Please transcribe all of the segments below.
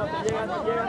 no te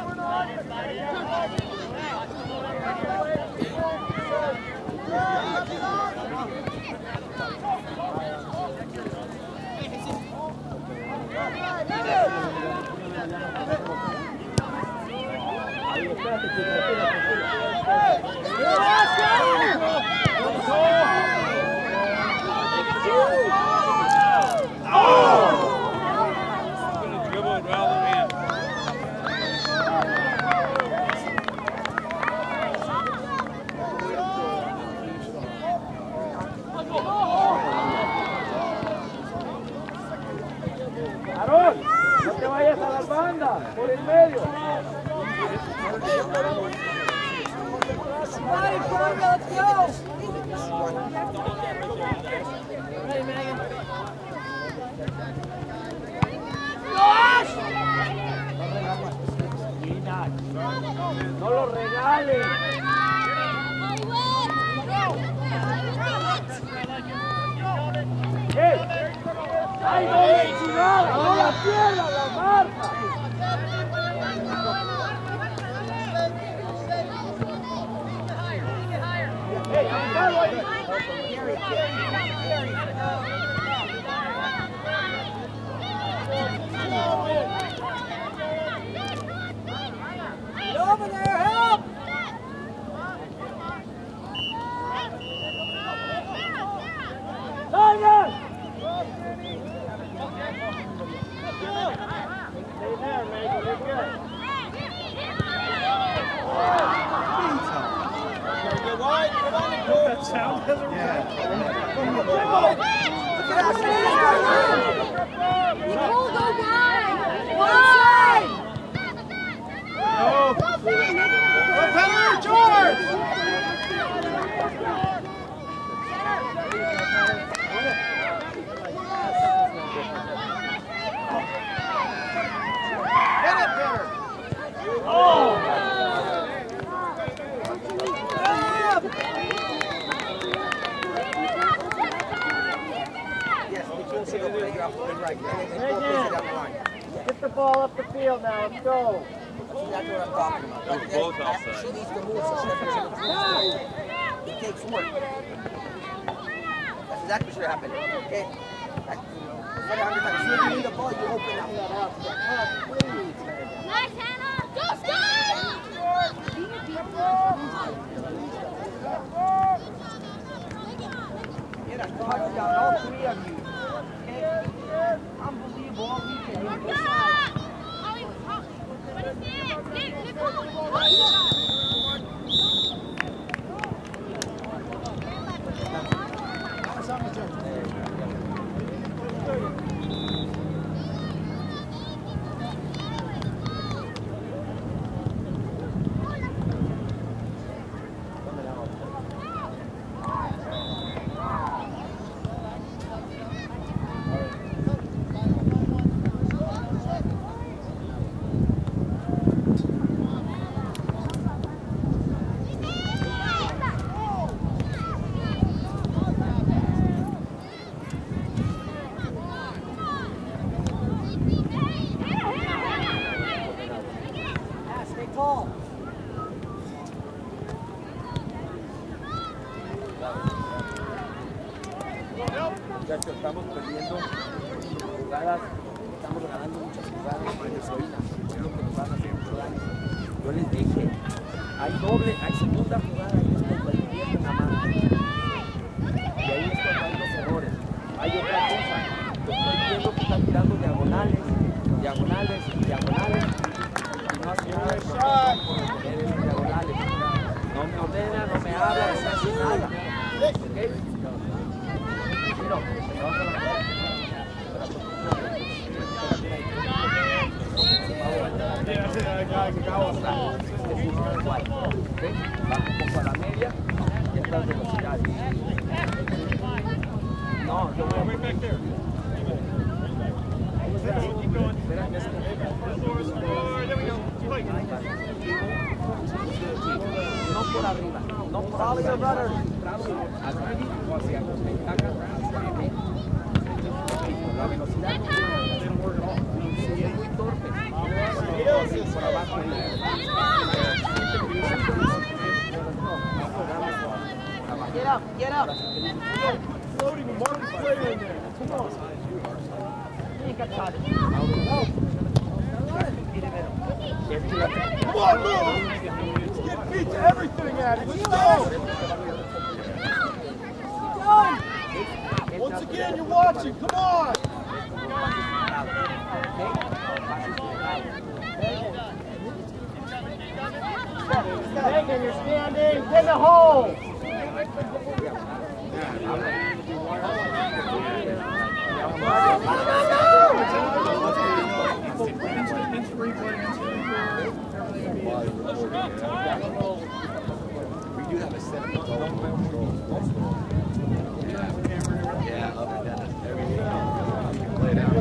regales. ¡Eh! ¡Ay, no le chingada! ¡No la pierdas, la marca! ¡Eh, avanzado ahí! Over there, help! ¡Salgan! Stay there, Megan. You're good. Hold the line! One side! George! Yes, we can see the playground moving right. And then they go push it down the line. Get the ball up the field now. Let's go. That's what I'm talking about. They're That's- both that's- outside. She needs to move so she doesn't move. It takes work. That's exactly what should happen. Okay? Like, instead of as soon as you need the ball, you open up. Nice, Hannah! Go, Scott! Get a touchdown, all three of you. Okay? Unbelievable, all weekend. hay doble, hay segunda jugada. Y ahí hay los errores. Hay otra cosa, estoy viendo que están tirando diagonales, diagonales, diagonales, no hace nada. No me ordena, no me habla, no me hace nada. 4. ¿okay? Baja un poco a la media y estas velocidades. No, yo voy No por arriba, no por arriba. Floating with Marcus Slater in there. Come on. He ain't got time. Come on, move! Get feet to everything, Addy. Let's go! Once again, you're watching. Come on! Megan, you're standing. Get in the hole. We do have a seven month old. Yeah, up and down. Everything. Play it out.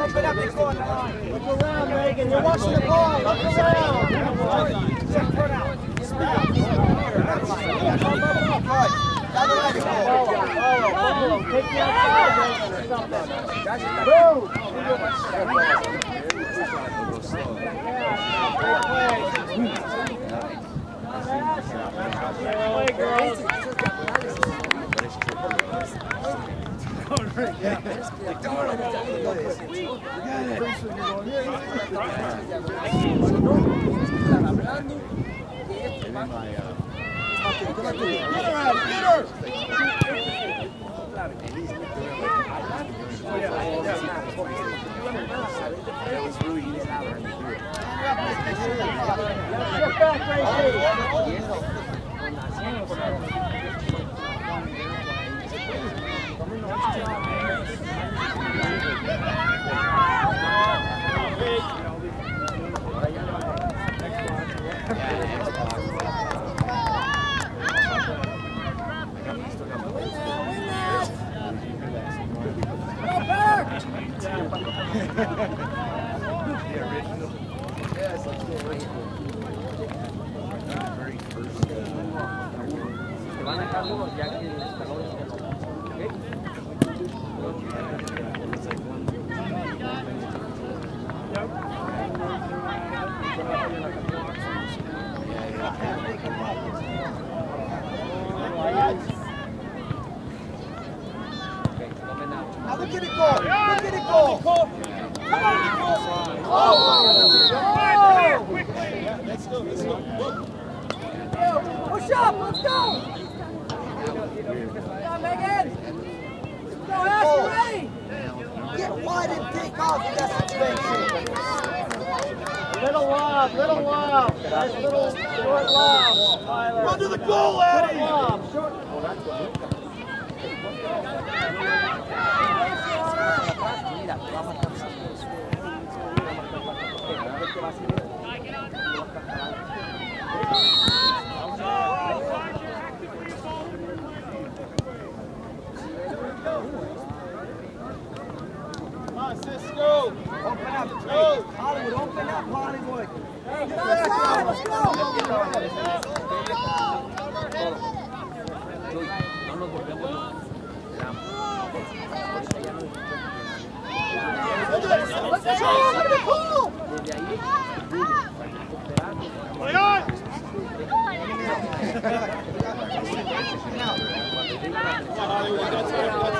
Open up the corner. Look around, Megan. You're watching the ball. Look around. Take the outside or Back, Gracie. Te van a dejar unos ya que el escalón ya no. ¿Ok? Ok, tomen agua. Now look at it go. It go. Push up, let's go! Yeah, Megan! Go, Ash, you ready? Get wide and take off in that. Little lob, little lob. Nice little short lob. Tyler. Run to the goal, Short Addy. lob. Short. Mira, te va Cisco. Open up. Hey, Hollywood, open up, Hollywood. Ahorita ya no Let's go, look at the pool! Desde ahí, fluye. Hay algunas. Mauro, ya la tienes, pues, sube. Ya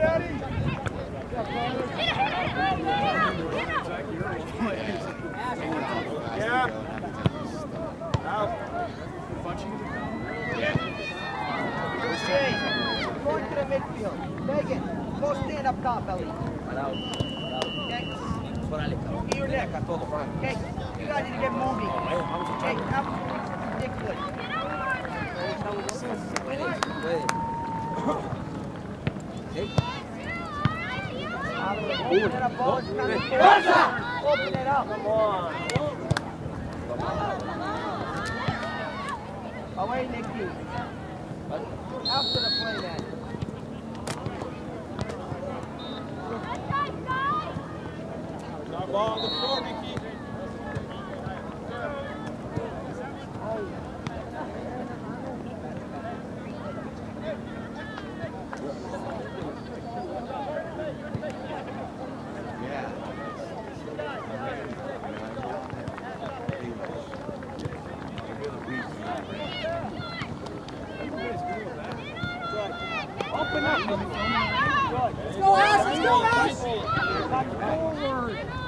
Addy. Out. Jay, going to the midfield. Megan, go stand up top, Ellie. Parado, parado. Okay? Órale, cabrón. Move your neck. Todo. Okay? You guys need to get moving. Okay, ridiculous. Puede, puede. ¿Sí? Open it up, it up. Come on. Away, Nicky. After the play, man. Ball the floor, Nikki. Let's go, Ash. Let's go, Ash. You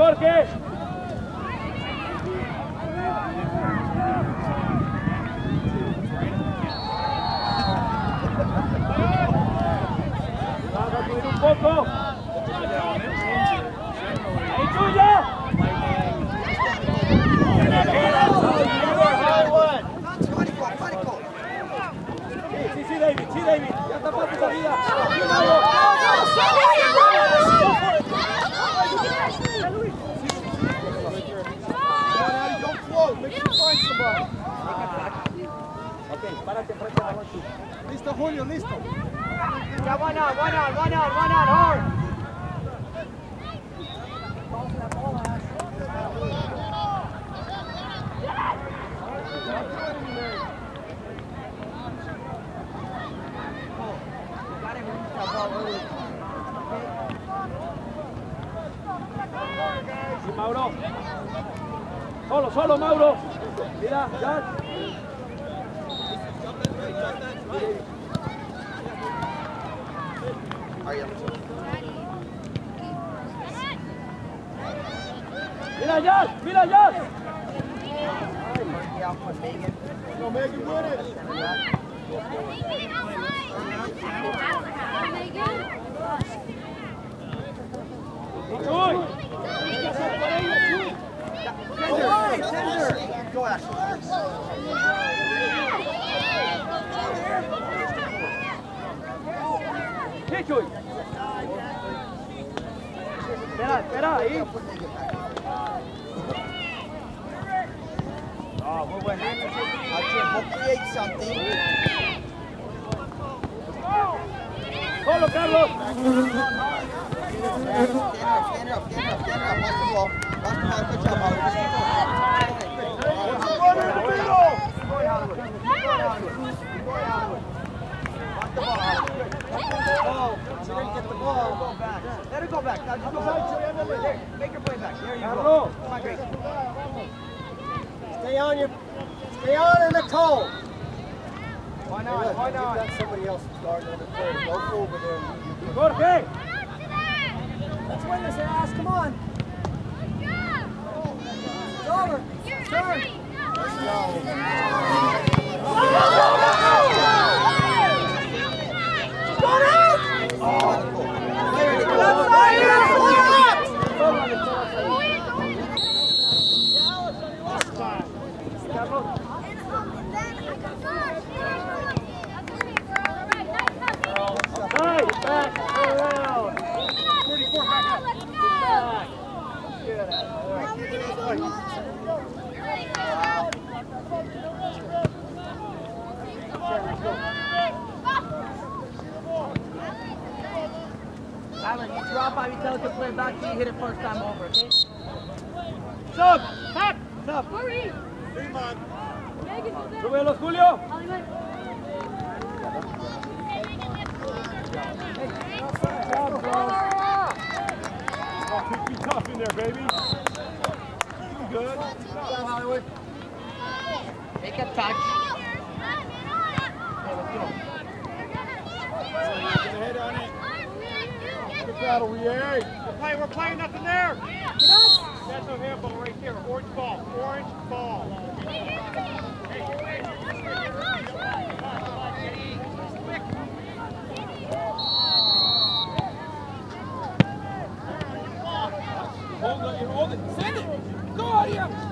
Jorge! Go, go! Hey, Julia! Sí, David, ya tapa tu salida. Ok, párate frente a la noche. Listo, Julio, listo. Yeah, one on, one on, one on, one on, hard. Solo, solo, Mauro. Mira, ya. Mira, ya, mira. Yeah, for Megan. Go, Megan, win it. Chuy. Tender, tender. Go, Ashley. Sí, Chuy. Espera, espera, ahí. Oh, we're winning. Archie, we'll create something. Solo, Carlos. Stand up, stand up, stand up, stand up. Watch the ball. Watch the ball. Good job, Howard. Just keep going. Run in the middle. Keep going, Howard. Keep going, Howard. Keep going, Howard. Watch the ball, Howard. Good. Good ball. She didn't get the ball. Go back. Let her go back. Now just go back. There. Make her play back. There you go. Carlos. Come on, Grace. Stay on your, stay on in the toe. Why not? Why not? You've got somebody else starting on the third. Go over there. Jorge. Let's win this, Ash. Come on. It's over. Turn. Silent, you drop by. you tell us to play back to you, hit it first time over, okay? Stop! Stop! Stop! Hurry! Freeman! Súbelo, Julio! Keep stop, bro! Be tough in there, baby! Good. Make a touch. Head on it. Good battle, we We're playing, we're playing nothing there. That's a handball right there. Orange ball. Orange ball. Hold it, hold it. Send it. Go, Aria.